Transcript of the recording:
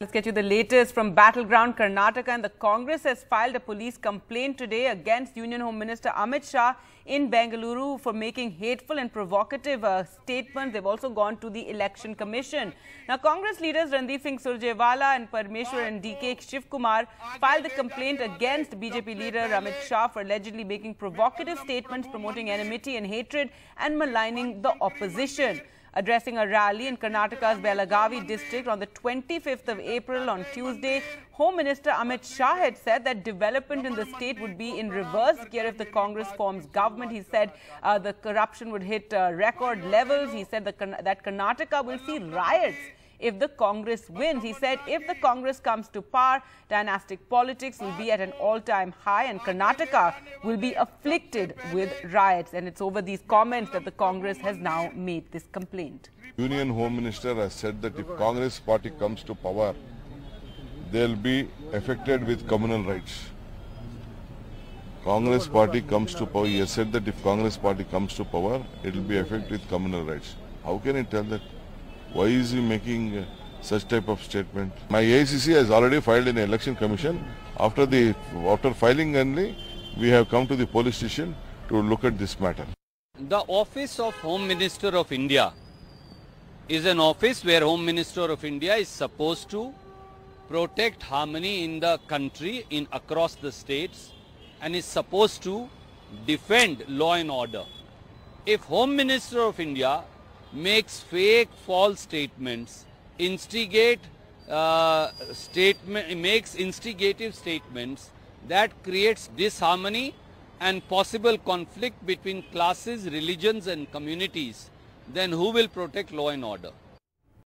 Let's get you the latest from battleground Karnataka and the Congress has filed a police complaint today against Union Home Minister Amit Shah in Bengaluru for making hateful and provocative uh, statements. They've also gone to the Election Commission. Now, Congress leaders Randeep Singh Surjewala and Parmeshwar and DK Shivakumar filed the complaint against BJP leader Amit Shah for allegedly making provocative statements promoting enmity and hatred and maligning the opposition. Addressing a rally in Karnataka's Belagavi district on the 25th of April on Tuesday, Home Minister Amit Shah had said that development in the state would be in reverse gear if the Congress forms government. He said uh, the corruption would hit uh, record levels. He said that, that Karnataka will see riots if the Congress wins. He said if the Congress comes to power, dynastic politics will be at an all-time high and Karnataka will be afflicted with riots. And it's over these comments that the Congress has now made this complaint. Union Home Minister has said that if Congress party comes to power, they'll be affected with communal rights. Congress party comes to power, he has said that if Congress party comes to power, it will be affected with communal rights. How can he tell that? Why is he making uh, such type of statement? My AICC has already filed in the election commission. After the after filing only, we have come to the police station to look at this matter. The office of Home Minister of India is an office where Home Minister of India is supposed to protect harmony in the country in across the states and is supposed to defend law and order. If Home Minister of India makes fake false statements, instigate uh, statement, makes instigative statements that creates disharmony and possible conflict between classes, religions and communities, then who will protect law and order?